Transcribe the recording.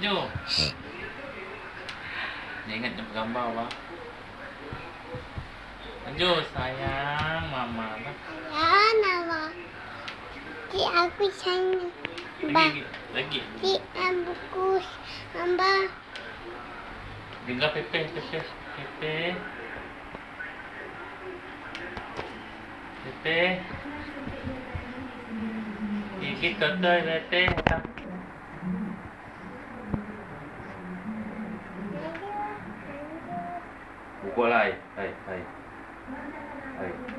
Anju. Dia ingat jumpa gambar apa? Anju, sayang mama. Ya, nama. Di aku sayang. Lagi, lagi. Di buku hamba. Dengar Pepe, Pepe, Pepe. Pepe. Gigit kotor, Pepe. 你过来哎哎哎。